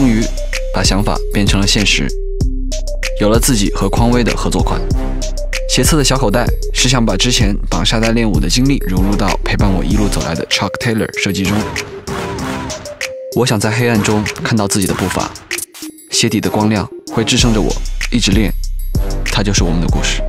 终于把想法变成了现实，有了自己和匡威的合作款。斜侧的小口袋是想把之前绑沙袋练舞的经历融入到陪伴我一路走来的 Chuck Taylor 设计中。我想在黑暗中看到自己的步伐，鞋底的光亮会支撑着我一直练。它就是我们的故事。